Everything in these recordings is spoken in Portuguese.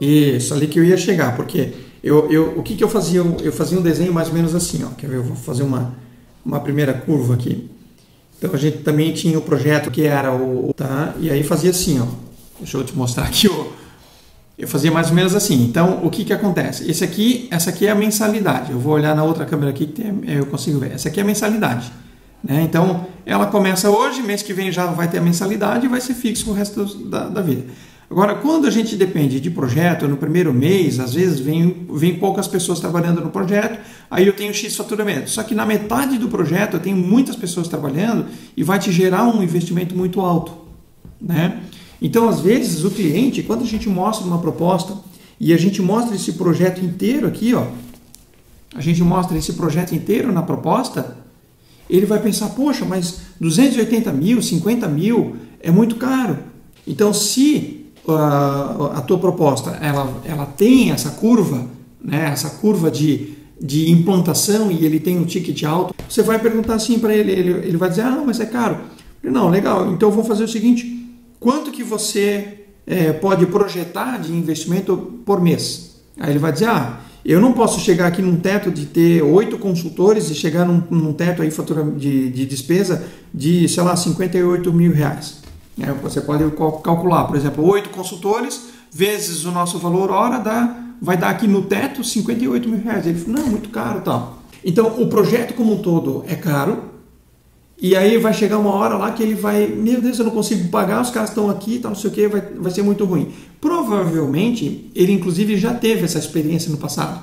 Isso, ali que eu ia chegar, porque eu, eu, o que, que eu fazia? Eu fazia um desenho mais ou menos assim, ó. Quer ver? Eu vou fazer uma, uma primeira curva aqui. Então a gente também tinha o projeto que era o. Tá? E aí fazia assim, ó. Deixa eu te mostrar aqui, ó. Eu fazia mais ou menos assim. Então, o que, que acontece? Esse aqui, essa aqui é a mensalidade. Eu vou olhar na outra câmera aqui que tem, eu consigo ver. Essa aqui é a mensalidade. Né? Então, ela começa hoje, mês que vem já vai ter a mensalidade e vai ser fixo o resto da, da vida. Agora, quando a gente depende de projeto, no primeiro mês, às vezes vem, vem poucas pessoas trabalhando no projeto, aí eu tenho X faturamento. Só que na metade do projeto eu tenho muitas pessoas trabalhando e vai te gerar um investimento muito alto. Né? Então, às vezes, o cliente, quando a gente mostra uma proposta e a gente mostra esse projeto inteiro aqui, ó, a gente mostra esse projeto inteiro na proposta, ele vai pensar, poxa, mas 280 mil, 50 mil é muito caro. Então, se a, tua proposta ela, ela tem essa curva, né, essa curva de, de implantação e ele tem um ticket alto, você vai perguntar assim para ele, ele, ele vai dizer, ah, não, mas é caro. Não, legal, então vou fazer o seguinte, quanto que você é, pode projetar de investimento por mês? Aí ele vai dizer, ah, eu não posso chegar aqui num teto de ter oito consultores e chegar num, num teto aí de, de despesa de, sei lá, 58 mil reais. É, você pode calcular, por exemplo, oito consultores vezes o nosso valor hora dá, vai dar aqui no teto 58 mil reais. Ele falou, não, muito caro tal. Então, o projeto como um todo é caro, e aí vai chegar uma hora lá que ele vai, meu Deus, eu não consigo pagar, os caras estão aqui, tal, não sei o que, vai, vai ser muito ruim. Provavelmente, ele inclusive já teve essa experiência no passado.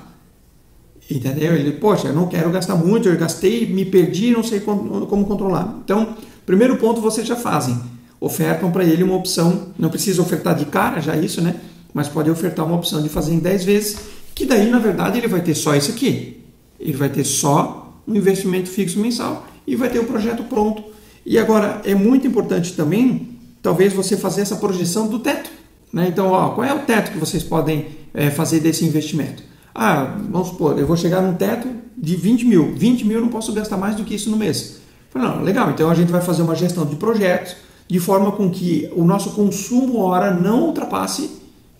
Entendeu? Ele, poxa, eu não quero gastar muito, eu gastei, me perdi, não sei como, como controlar. Então, primeiro ponto vocês já fazem ofertam para ele uma opção, não precisa ofertar de cara já isso, né? Mas pode ofertar uma opção de fazer em 10 vezes, que daí na verdade ele vai ter só isso aqui. Ele vai ter só um investimento fixo mensal e vai ter o projeto pronto. E agora é muito importante também, talvez você fazer essa projeção do teto. Né? Então, ó, qual é o teto que vocês podem é, fazer desse investimento? Ah, vamos supor, eu vou chegar num teto de 20 mil. 20 mil eu não posso gastar mais do que isso no mês. Não, legal, então a gente vai fazer uma gestão de projetos, de forma com que o nosso consumo hora não ultrapasse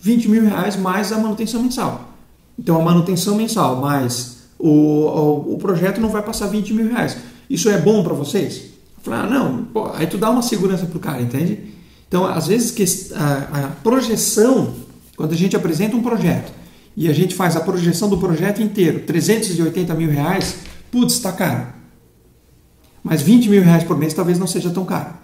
20 mil reais mais a manutenção mensal. Então a manutenção mensal mais o, o, o projeto não vai passar 20 mil reais. Isso é bom para vocês? Falei, ah, não, pô, aí tu dá uma segurança para o cara, entende? Então, às vezes, que a, a projeção, quando a gente apresenta um projeto e a gente faz a projeção do projeto inteiro, 380 mil reais, putz, está caro. Mas 20 mil reais por mês talvez não seja tão caro.